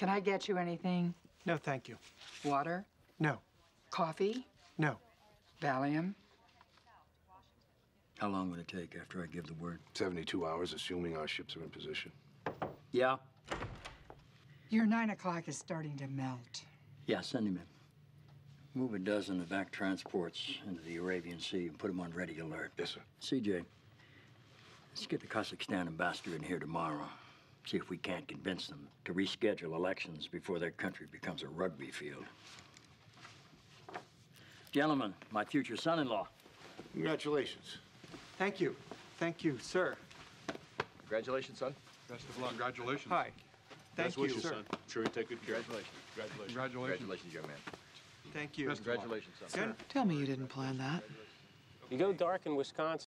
Can I get you anything? No, thank you. Water? No, Coffee? no. Valium? How long would it take after I give the word? 72 hours, assuming our ships are in position. Yeah? Your nine o'clock is starting to melt. Yeah, send him in. Move a dozen evac transports into the Arabian Sea and put them on ready alert. Yes, sir. CJ, let's get the Kazakhstan ambassador in here tomorrow. See if we can't convince them to reschedule elections before their country becomes a rugby field. Gentlemen, my future son-in-law. Congratulations. Thank you. Thank you, sir. Congratulations, son. Best of luck. Congratulations. Hi. Thank Best you, wishes, sir. son. I'm sure you take good care. Congratulations. Congratulations. Congratulations. Congratulations, young man. Thank you. Best. Congratulations, son. Good. Tell me you didn't plan that. You go dark in Wisconsin.